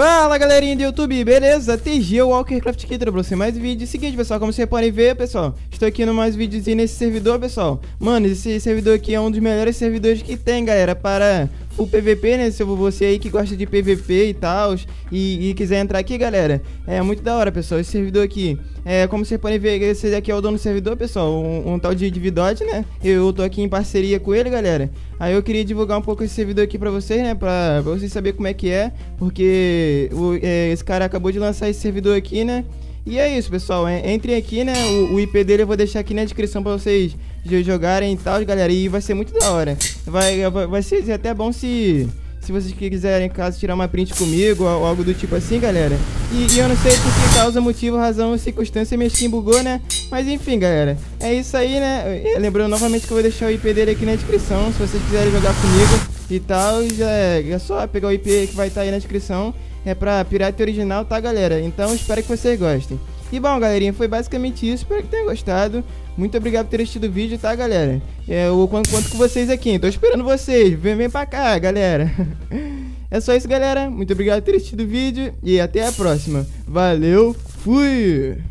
Fala galerinha do YouTube, beleza? TG Walkercraft aqui pra você mais vídeo. Seguinte, pessoal, como vocês podem ver, pessoal, estou aqui no mais videozinho nesse servidor, pessoal. Mano, esse servidor aqui é um dos melhores servidores que tem, galera, para o PVP, né? Se você aí que gosta de PVP e tal, e, e, quiser entrar aqui, galera, é muito da hora, pessoal. Esse servidor aqui, é, como vocês podem ver, esse aqui é o dono do servidor, pessoal, um, um tal de Dividote, né? Eu tô aqui em parceria com ele, galera. Aí eu queria divulgar um pouco esse servidor aqui pra vocês, né? Pra, pra vocês saberem como é que é, porque o, é, esse cara acabou de lançar esse servidor aqui, né? E é isso, pessoal. Entrem aqui, né? O, o, IP dele eu vou deixar aqui na descrição pra vocês jogarem e tal, galera. E vai ser muito da hora. Vai, vai ser até bom se se vocês quiserem, caso, tirar uma print comigo ou algo do tipo assim, galera. E, e eu não sei por que causa, motivo, razão, circunstância, minha skin bugou, né? Mas enfim, galera. É isso aí, né? Lembrando novamente que eu vou deixar o IP dele aqui na descrição. Se vocês quiserem jogar comigo e tal, já é, é só pegar o IP que vai estar tá aí na descrição. É pra pirata original, tá, galera? Então espero que vocês gostem. E bom, galerinha, foi basicamente isso. Espero que tenham gostado. Muito obrigado por ter assistido o vídeo, tá, galera? É, eu conto, conto com vocês aqui. Tô esperando vocês. Vem, vem pra cá, galera. É só isso, galera. Muito obrigado por ter assistido o vídeo. E até a próxima. Valeu, fui!